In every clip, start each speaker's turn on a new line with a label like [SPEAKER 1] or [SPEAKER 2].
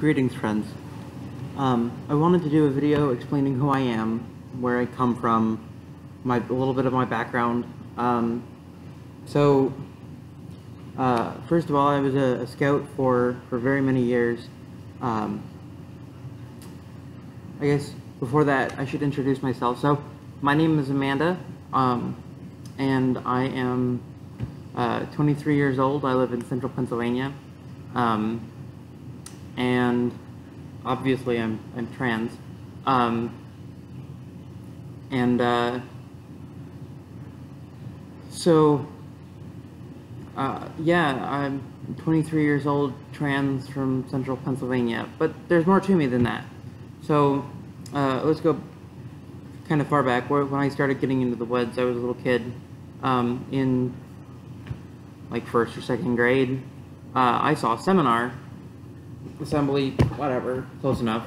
[SPEAKER 1] Greetings, friends. Um, I wanted to do a video explaining who I am, where I come from, my a little bit of my background. Um, so, uh, first of all, I was a, a, scout for for very many years. Um, I guess before that, I should introduce myself. So, my name is Amanda, um, and I am uh, 23 years old. I live in central Pennsylvania. Um, and obviously I'm, I'm trans. Um, and uh, so, uh, yeah, I'm 23 years old, trans from central Pennsylvania, but there's more to me than that. So, uh, let's go kind of far back. When I started getting into the woods, I was a little kid um, in like first or second grade. Uh, I saw a seminar assembly, whatever, close enough,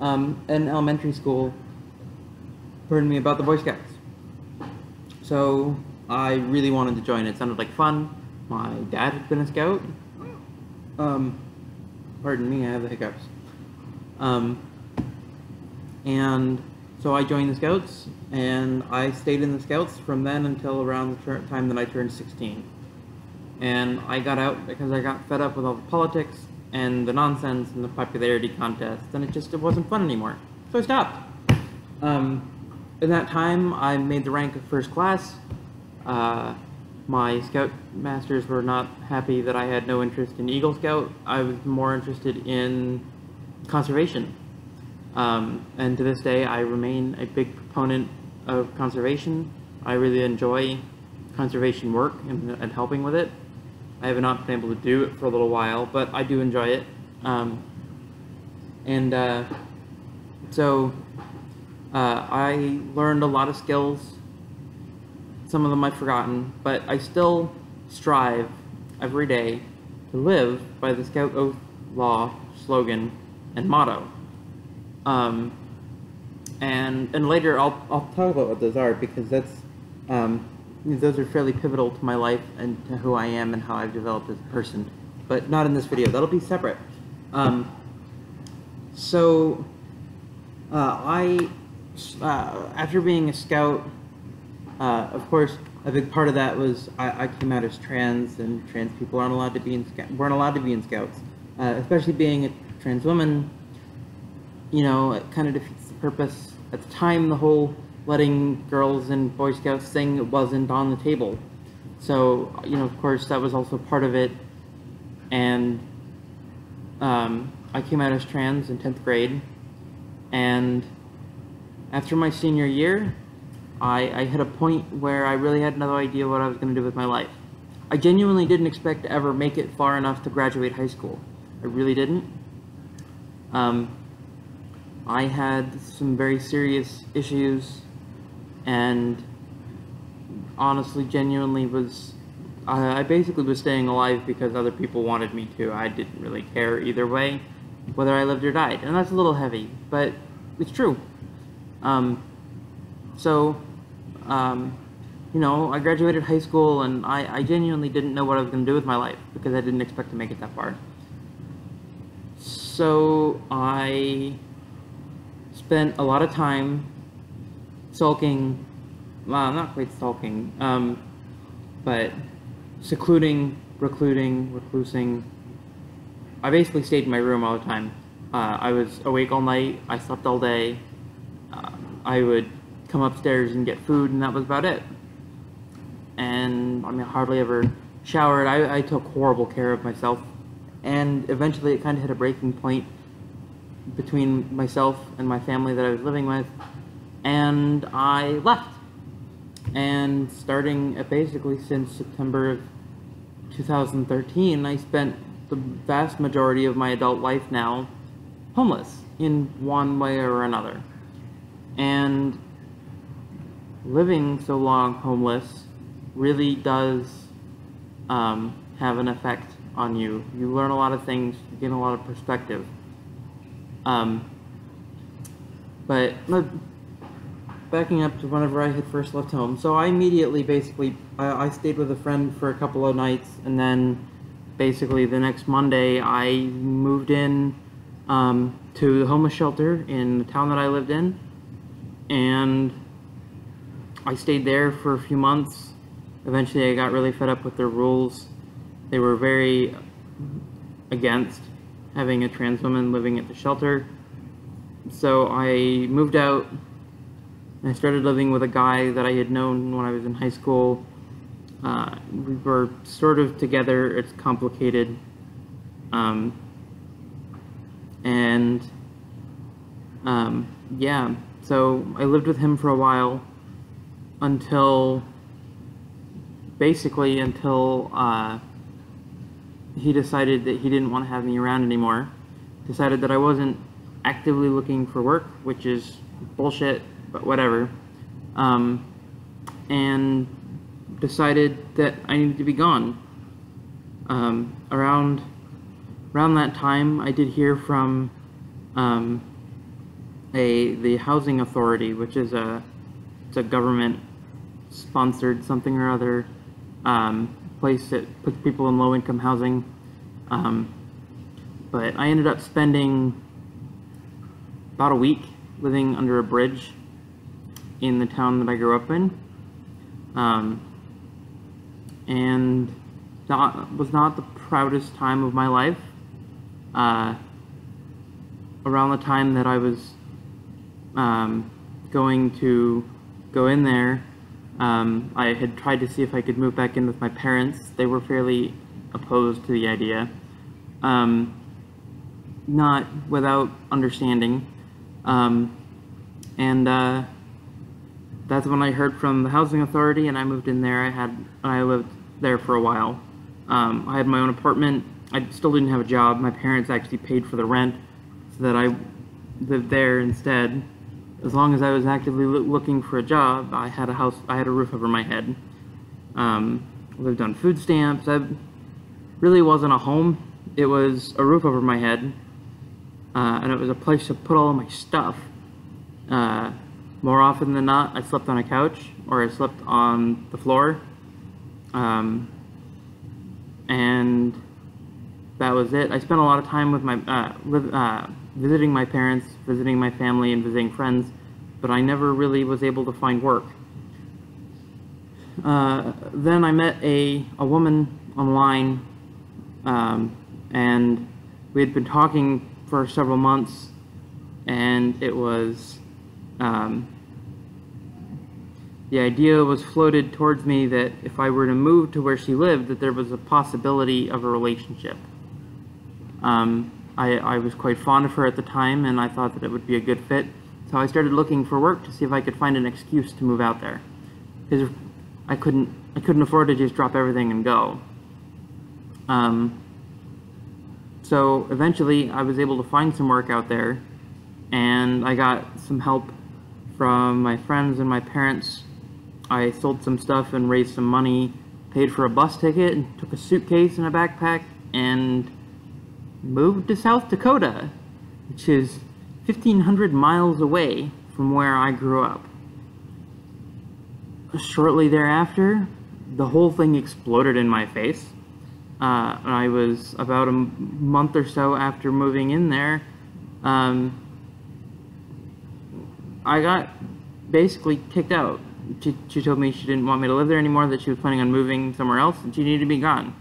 [SPEAKER 1] um, in elementary school heard me about the Boy Scouts. So I really wanted to join. It sounded like fun. My dad had been a scout. Um, pardon me, I have the hiccups. Um, and so I joined the Scouts, and I stayed in the Scouts from then until around the time that I turned 16. And I got out because I got fed up with all the politics and the nonsense and the popularity contest, and it just it wasn't fun anymore. So I stopped. Um, in that time, I made the rank of first class. Uh, my scout masters were not happy that I had no interest in Eagle Scout. I was more interested in conservation. Um, and to this day, I remain a big proponent of conservation. I really enjoy conservation work and, and helping with it. I have not been able to do it for a little while, but I do enjoy it. Um, and uh, so uh, I learned a lot of skills. Some of them I've forgotten, but I still strive every day to live by the Scout Oath Law slogan and motto. Um, and and later I'll I'll talk about what those are because that's um, those are fairly pivotal to my life and to who I am and how I've developed as a person, but not in this video. That'll be separate. Um, so, uh, I, uh, after being a scout, uh, of course, a big part of that was I, I, came out as trans, and trans people aren't allowed to be in weren't allowed to be in scouts, uh, especially being a trans woman. You know, it kind of defeats the purpose. At the time, the whole letting girls and Boy Scouts sing wasn't on the table. So, you know, of course, that was also part of it. And um, I came out as trans in 10th grade. And after my senior year, I, I hit a point where I really had no idea what I was going to do with my life. I genuinely didn't expect to ever make it far enough to graduate high school. I really didn't. Um, I had some very serious issues and honestly, genuinely was, I, basically was staying alive because other people wanted me to. I didn't really care either way, whether I lived or died. And that's a little heavy, but it's true. Um, so, um, you know, I graduated high school and I, I genuinely didn't know what I was going to do with my life because I didn't expect to make it that far. So I spent a lot of time sulking, well, not quite sulking, um, but secluding, recluding, reclusing. I basically stayed in my room all the time. Uh, I was awake all night, I slept all day, uh, I would come upstairs and get food, and that was about it. And I mean, hardly ever showered. I, I took horrible care of myself, and eventually it kind of hit a breaking point between myself and my family that I was living with, and I left. And starting at basically since September of 2013, I spent the vast majority of my adult life now homeless in one way or another. And living so long homeless really does um, have an effect on you. You learn a lot of things, you gain a lot of perspective. Um, but backing up to whenever I had first left home. So I immediately, basically, I, I, stayed with a friend for a couple of nights, and then basically the next Monday I moved in um, to the homeless shelter in the town that I lived in, and I stayed there for a few months. Eventually, I got really fed up with their rules. They were very against having a trans woman living at the shelter. So I moved out and I started living with a guy that I had known when I was in high school. Uh, we were sort of together. It's complicated. Um, and um, yeah, so I lived with him for a while until basically until uh, he decided that he didn't want to have me around anymore. Decided that I wasn't actively looking for work, which is bullshit, but whatever. Um, and decided that I needed to be gone. Um, around around that time, I did hear from um, a the housing authority, which is a it's a government sponsored something or other um, place that puts people in low income housing. Um, but I ended up spending about a week living under a bridge in the town that I grew up in. Um, and that was not the proudest time of my life. Uh, around the time that I was um, going to go in there, um, I had tried to see if I could move back in with my parents. They were fairly opposed to the idea. Um, not without understanding. Um, and uh, that's when I heard from the housing authority and I moved in there. I had I lived there for a while. Um, I had my own apartment. I still didn't have a job. My parents actually paid for the rent so that I lived there instead as long as I was actively lo looking for a job, I had a house, I had a roof over my head. Um, lived on food stamps. I really wasn't a home. It was a roof over my head, uh, and it was a place to put all my stuff. Uh, more often than not, I slept on a couch or I slept on the floor. Um, and that was it. I spent a lot of time with my uh, uh, visiting my parents, visiting my family, and visiting friends, but I never really was able to find work. Uh, then I met a, a woman online, um, and we had been talking for several months, and it was, um, the idea was floated towards me that if I were to move to where she lived, that there was a possibility of a relationship. Um, I, I was quite fond of her at the time, and I thought that it would be a good fit. So I started looking for work to see if I could find an excuse to move out there, because I couldn't I couldn't afford to just drop everything and go. Um, so eventually, I was able to find some work out there, and I got some help from my friends and my parents. I sold some stuff and raised some money, paid for a bus ticket, and took a suitcase and a backpack, and moved to South Dakota, which is 1,500 miles away from where I grew up. Shortly thereafter, the whole thing exploded in my face. Uh, I was about a month or so after moving in there. Um, I got basically kicked out. She, she told me she didn't want me to live there anymore, that she was planning on moving somewhere else, and she needed to be gone.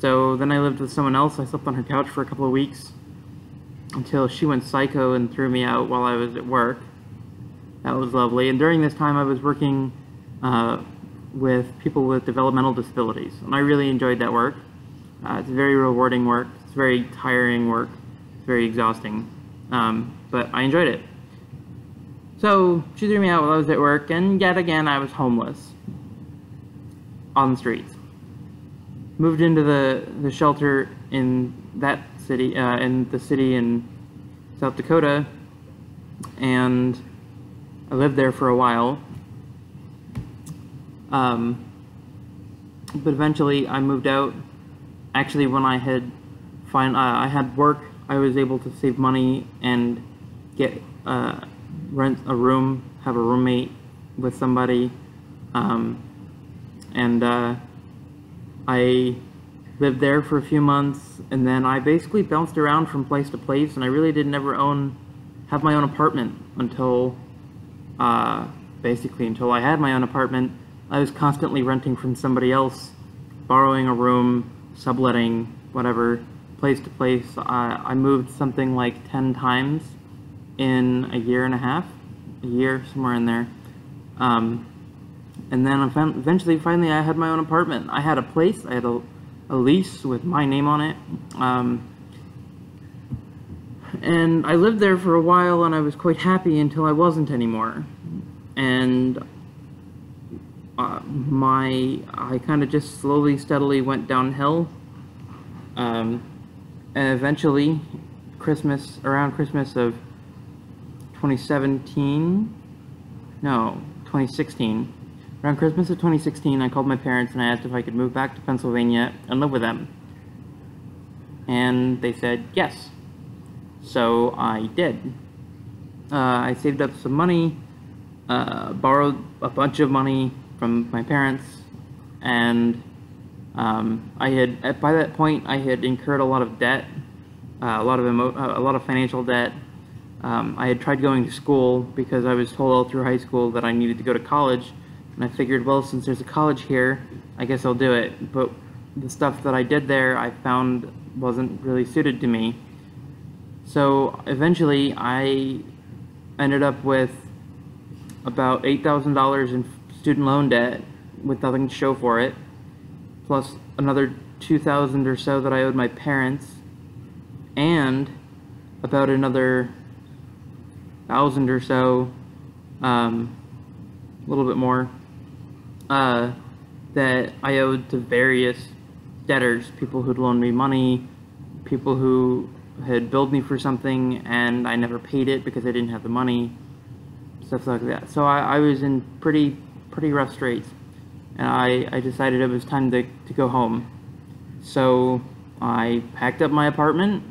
[SPEAKER 1] So then I lived with someone else. I slept on her couch for a couple of weeks until she went psycho and threw me out while I was at work. That was lovely. And during this time, I was working uh, with people with developmental disabilities, and I really enjoyed that work. Uh, it's very rewarding work. It's very tiring work. It's very exhausting, um, but I enjoyed it. So she threw me out while I was at work, and yet again, I was homeless on the streets moved into the, the shelter in that city, uh, in the city in South Dakota, and I lived there for a while. Um, but eventually I moved out. Actually, when I had find uh, I had work, I was able to save money and get uh, rent a room, have a roommate with somebody, um, and uh, I lived there for a few months, and then I basically bounced around from place to place, and I really did never own, have my own apartment until, uh, basically until I had my own apartment. I was constantly renting from somebody else, borrowing a room, subletting, whatever, place to place. I, I moved something like 10 times in a year and a half, a year, somewhere in there. Um, and then eventually, finally, I had my own apartment. I had a place, I had a, a lease with my name on it. Um, and I lived there for a while and I was quite happy until I wasn't anymore. And uh, my, I kind of just slowly, steadily went downhill. Um, and eventually, Christmas, around Christmas of 2017, no, 2016, around Christmas of 2016, I called my parents and I asked if I could move back to Pennsylvania and live with them. And they said yes. So I did. Uh, I saved up some money, uh, borrowed a bunch of money from my parents, and um, I had by that point I had incurred a lot of debt, uh, a lot of emo- a lot of financial debt. Um, I had tried going to school because I was told all through high school that I needed to go to college, and I figured, well, since there's a college here, I guess I'll do it. But the stuff that I did there, I found wasn't really suited to me. So eventually, I ended up with about eight thousand dollars in student loan debt with nothing to show for it plus another 2000 or so that I owed my parents, and about another thousand or so, um, a little bit more, uh, that I owed to various debtors, people who'd loaned me money, people who had billed me for something and I never paid it because I didn't have the money, stuff like that. So I, I was in pretty pretty rough straits and I, I decided it was time to, to go home. So I packed up my apartment,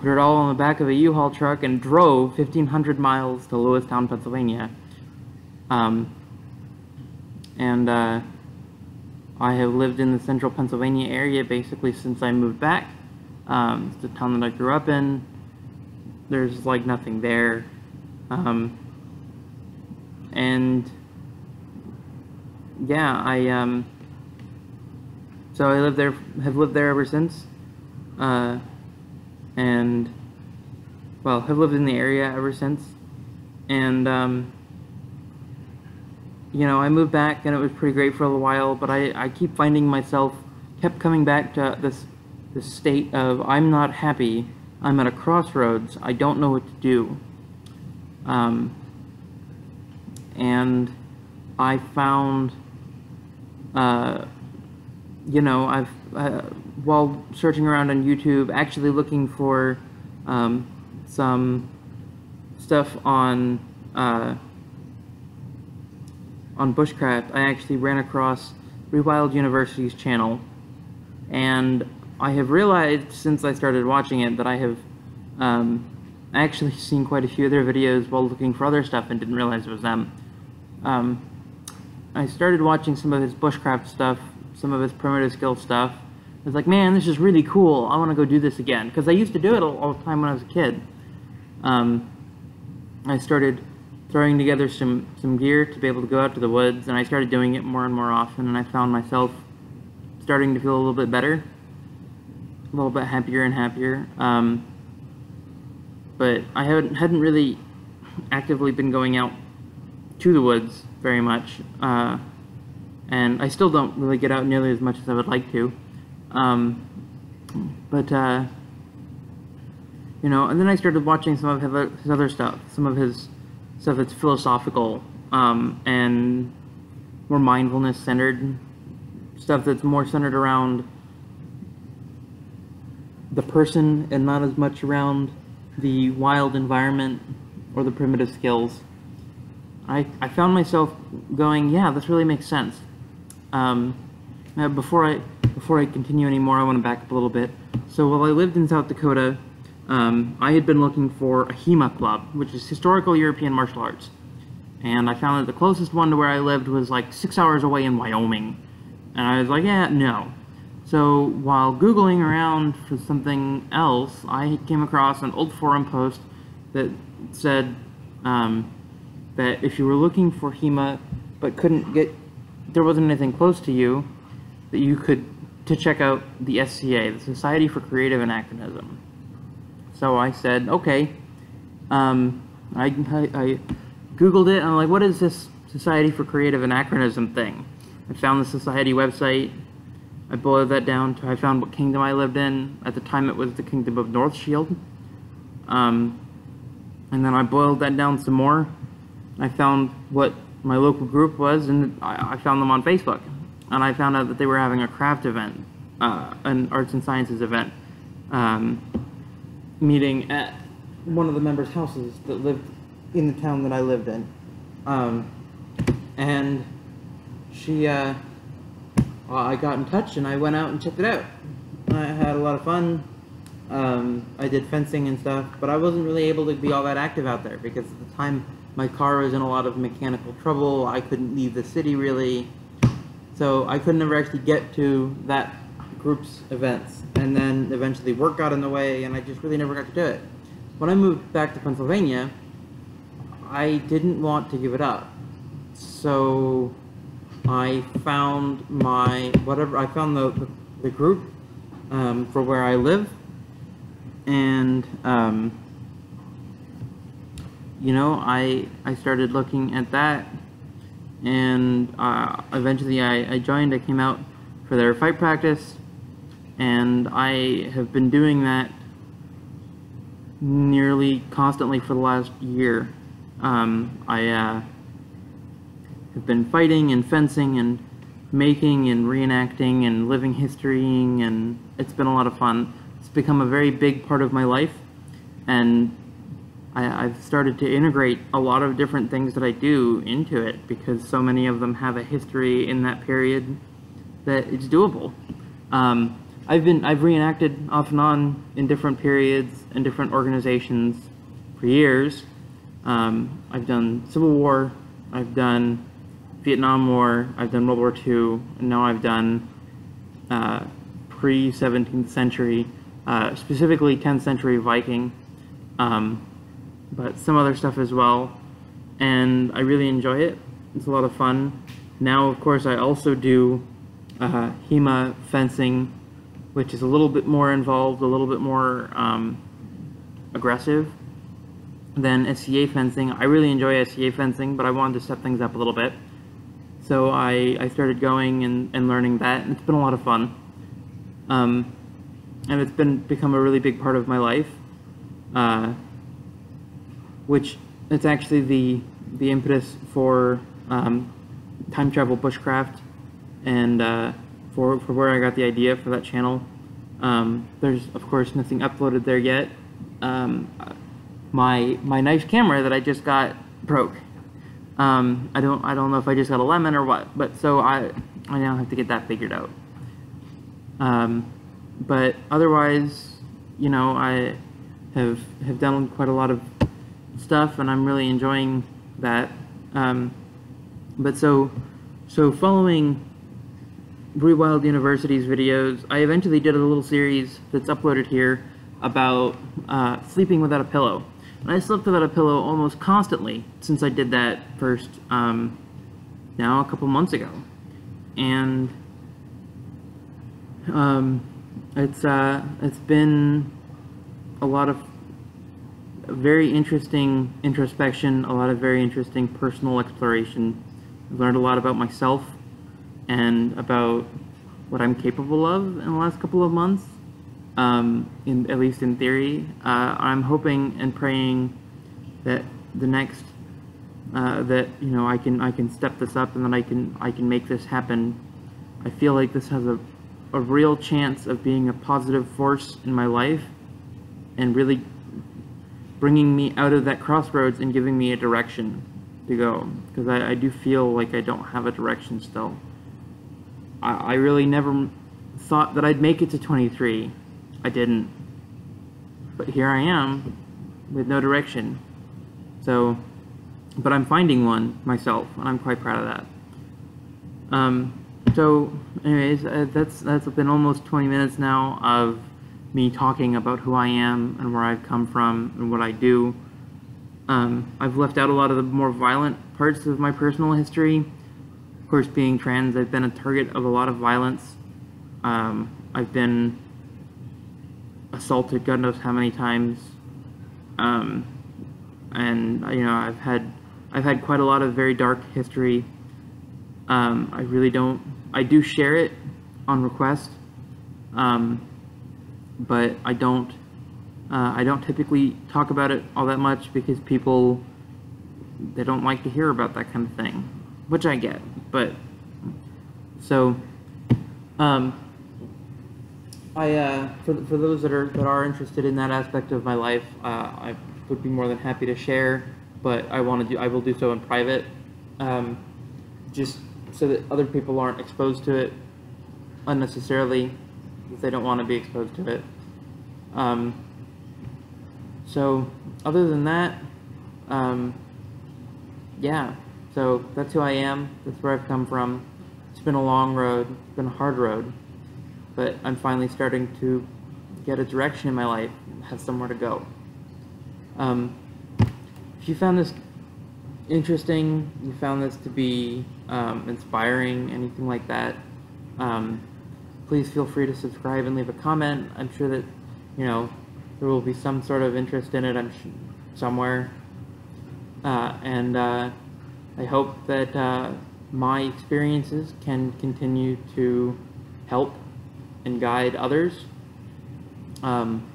[SPEAKER 1] put it all on the back of a U-Haul truck, and drove 1,500 miles to Lewistown, Pennsylvania. Um, and uh, I have lived in the central Pennsylvania area basically since I moved back. Um, it's the town that I grew up in. There's like nothing there. Um, and yeah, I um, so I live there, have lived there ever since, uh, and well, have lived in the area ever since, and um, you know, I moved back and it was pretty great for a little while, but I I keep finding myself kept coming back to this this state of I'm not happy. I'm at a crossroads. I don't know what to do. Um, and I found uh, you know, I've uh, while searching around on YouTube, actually looking for um, some stuff on uh, on bushcraft, I actually ran across Rewild University's channel, and I have realized since I started watching it that I have um, actually seen quite a few of their videos while looking for other stuff and didn't realize it was them. Um, I started watching some of his bushcraft stuff, some of his primitive skill stuff. I was like, man, this is really cool. I want to go do this again. Because I used to do it all, all, the time when I was a kid. Um, I started throwing together some, some gear to be able to go out to the woods, and I started doing it more and more often, and I found myself starting to feel a little bit better, a little bit happier and happier. Um, but I hadn't, hadn't really actively been going out to the woods very much, uh, and I still don't really get out nearly as much as I would like to. Um, but uh, you know, and then I started watching some of his other stuff, some of his stuff that's philosophical um, and more mindfulness centered, stuff that's more centered around the person and not as much around the wild environment or the primitive skills. I, I found myself going, yeah, this really makes sense. Um, before I before I continue anymore, I want to back up a little bit. So while I lived in South Dakota, um, I had been looking for a HEMA club, which is Historical European Martial Arts. And I found that the closest one to where I lived was like six hours away in Wyoming. And I was like, yeah, no. So while Googling around for something else, I came across an old forum post that said um, that if you were looking for HEMA but couldn't get, there wasn't anything close to you, that you could, to check out the SCA, the Society for Creative Anachronism. So I said, okay. Um, I, I, I Googled it and I'm like, what is this Society for Creative Anachronism thing? I found the society website. I boiled that down to I found what kingdom I lived in. At the time, it was the kingdom of Northshield. Um, and then I boiled that down some more. I found what my local group was, and I, I found them on Facebook. And I found out that they were having a craft event, uh, an arts and sciences event, um, meeting at one of the members' houses that lived in the town that I lived in. Um, and she, uh, I got in touch and I went out and checked it out. I had a lot of fun. Um, I did fencing and stuff, but I wasn't really able to be all that active out there because at the time my car was in a lot of mechanical trouble. I couldn't leave the city really. So I could never actually get to that group's events. And then eventually work got in the way and I just really never got to do it. When I moved back to Pennsylvania, I didn't want to give it up. So I found my, whatever, I found the, the, the group um, for where I live. And, um, you know, I, I started looking at that. And uh, eventually I, I joined, I came out for their fight practice. And I have been doing that nearly constantly for the last year. Um, I, uh, have been fighting and fencing and making and reenacting and living historying and it's been a lot of fun. It's become a very big part of my life and I, have started to integrate a lot of different things that I do into it because so many of them have a history in that period that it's doable. Um, I've been I've reenacted off and on in different periods and different organizations for years. Um, I've done Civil War, I've done Vietnam War, I've done World War II, and now I've done uh, pre 17th century, uh, specifically 10th century Viking, um, but some other stuff as well. And I really enjoy it. It's a lot of fun. Now, of course, I also do uh, HEMA fencing, which is a little bit more involved, a little bit more um, aggressive than SCA fencing. I really enjoy SCA fencing, but I wanted to step things up a little bit. So I, I started going and, and learning that, and it's been a lot of fun. Um, and it's been become a really big part of my life, uh, which it's actually the the impetus for um, time travel bushcraft, and uh, for for where I got the idea for that channel. Um, there's of course nothing uploaded there yet. Um, my my nice camera that I just got broke, um, I don't I don't know if I just got a lemon or what, but so I I now have to get that figured out. Um, but otherwise, you know, I have have done quite a lot of stuff, and I'm really enjoying that. Um, but so so following Rewild University's videos, I eventually did a little series that's uploaded here about uh, sleeping without a pillow. And I slept without a pillow almost constantly since I did that first, um, now a couple months ago. And um, it's, uh, it's been a lot of very interesting introspection, a lot of very interesting personal exploration. I've learned a lot about myself and about what I'm capable of in the last couple of months um, in at least in theory. Uh, I'm hoping and praying that the next uh, that you know I can I can step this up and that I can I can make this happen. I feel like this has a a real chance of being a positive force in my life and really bringing me out of that crossroads and giving me a direction to go because I, I do feel like I don't have a direction still. I, I really never thought that I'd make it to 23 I didn't. But here I am with no direction. So, but I'm finding one myself, and I'm quite proud of that. Um, so, anyways, uh, that's that's been almost 20 minutes now of me talking about who I am and where I've come from and what I do. Um, I've left out a lot of the more violent parts of my personal history. Of course, being trans, I've been a target of a lot of violence. Um, I've been assaulted God knows how many times. Um, and you know, I've had I've had quite a lot of very dark history. Um, I really don't. I do share it on request, um, but I don't. Uh, I don't typically talk about it all that much because people they don't like to hear about that kind of thing, which I get. But so, um, I uh, for for those that are that are interested in that aspect of my life, uh, I would be more than happy to share. But I want to do I will do so in private, um, just so that other people aren't exposed to it unnecessarily if they don't want to be exposed to it. Um, so other than that, um, yeah. So that's who I am. That's where I've come from. It's been a long road. It's been a hard road but I'm finally starting to get a direction in my life, have somewhere to go. Um, if you found this interesting, you found this to be um, inspiring, anything like that, um, please feel free to subscribe and leave a comment. I'm sure that, you know, there will be some sort of interest in it, I'm somewhere. Uh, and uh, I hope that uh, my experiences can continue to help and guide others. Um,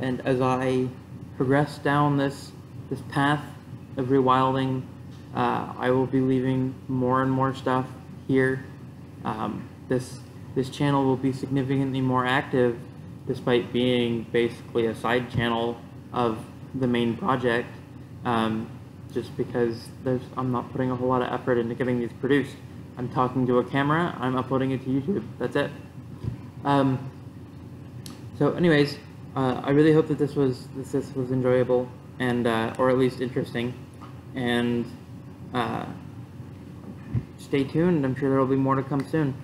[SPEAKER 1] and as I progress down this this path of rewilding, uh, I will be leaving more and more stuff here. Um, this this channel will be significantly more active, despite being basically a side channel of the main project. Um, just because I'm not putting a whole lot of effort into getting these produced. I'm talking to a camera. I'm uploading it to YouTube. That's it. Um, so, anyways, uh, I really hope that this was this, this was enjoyable and uh, or at least interesting, and uh, stay tuned. I'm sure there will be more to come soon.